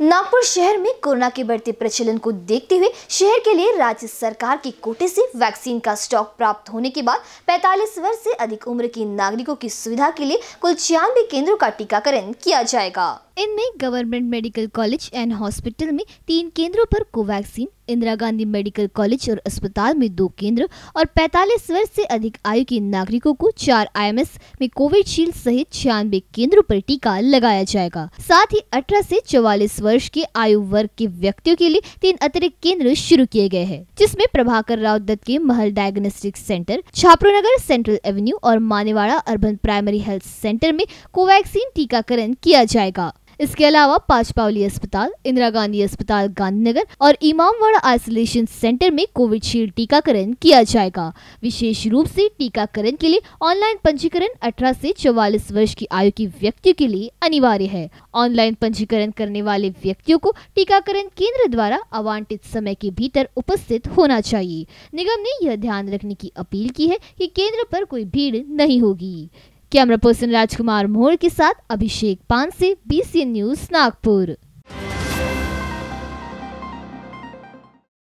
नागपुर शहर में कोरोना के बढ़ते प्रचलन को देखते हुए शहर के लिए राज्य सरकार के कोटे से वैक्सीन का स्टॉक प्राप्त होने के बाद 45 वर्ष से अधिक उम्र के नागरिकों की सुविधा के लिए कुल छियानवे केंद्रों का टीकाकरण किया जाएगा। इनमें government medical college and hospital में तीन केंद्रों पर Covaxin Indira Gandhi medical college और अस्पताल में दो केंद्र और 45 वर्ष से अधिक आयु के नागरिकों को चार आईएमएस में कोविशील्ड सहित छियानवे केंद्रों पर टीका लगाया जाएगा। साथ ही 18 से 44 वर्ष के आयु वर्ग के व्यक्तियों के लिए तीन अतिरिक्त केंद्र शुरू किए गए हैं, जिसमें प्रभाकर राव दत्त के Mahal diagnostic centre, Chhaprunagar central avenue और Manewada urban primary health centre में कोवैक्सीन टीकाकरण किया जाएगा। इसके अलावा पाचपावली अस्पताल, इंदिरा गांधी अस्पताल, गांधीनगर और इमामवाड़ा आइसोलेशन सेंटर में कोविशील्ड टीकाकरण किया जाएगा। विशेष रूप से टीकाकरण के लिए ऑनलाइन पंजीकरण 18 से 44 वर्ष की आयु के व्यक्तियों के लिए अनिवार्य है। ऑनलाइन पंजीकरण करने वाले व्यक्तियों को टीकाकरण केंद्र द्वारा आवंटित समय के भीतर उपस्थित होना चाहिए। निगम ने यह ध्यान रखने की अपील की है कि केंद्र पर कोई भीड़ नहीं होगी। कैमरा पर्सन राजकुमार मोहर के साथ अभिषेक पान से बी न्यूज़ नागपुर।